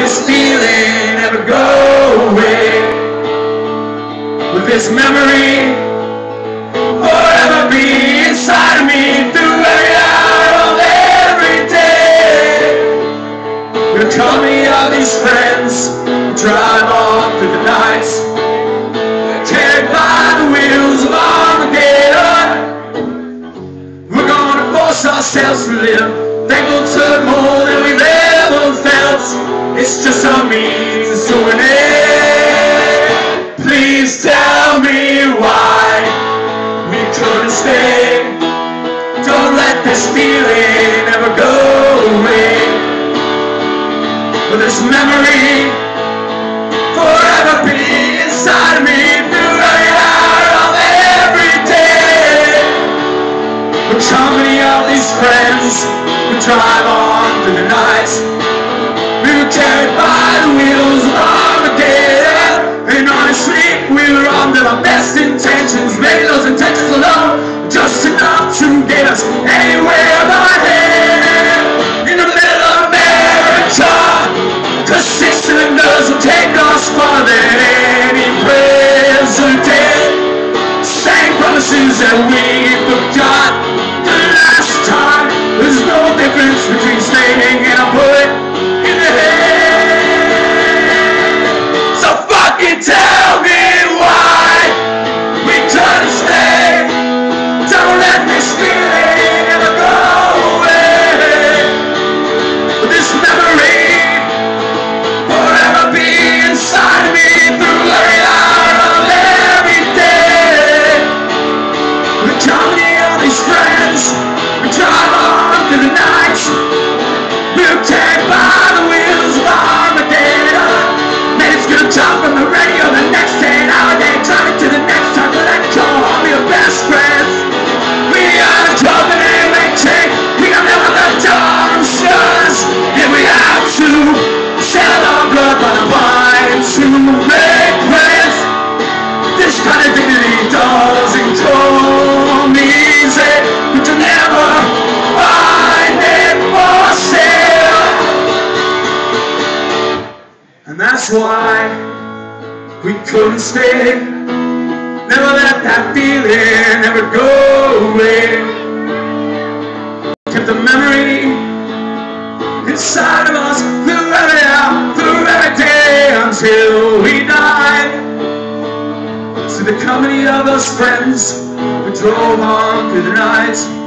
this feeling ever go away. With this memory forever be inside of me through every hour of every day. We'll call me all these friends, drive on through the nights, carried by the wheels of Armageddon. We're gonna force ourselves to live, thankful to couldn't. Don't let this feeling ever go away. But this memory forever be inside of me through every hour of every day. With company of these friends, we drive on through the night. We were carried by the wheels of Armageddon. And honestly, we were under our best intentions. Promises that we why we couldn't stay. Never let that feeling ever go away. Kept the memory inside of us through every hour, through every day until we died. To the company of those friends, we drove on through the night.